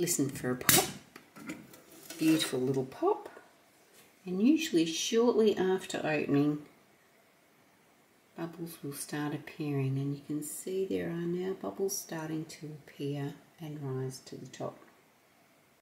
listen for a pop. Beautiful little pop. And usually shortly after opening, bubbles will start appearing and you can see there are now bubbles starting to appear and rise to the top.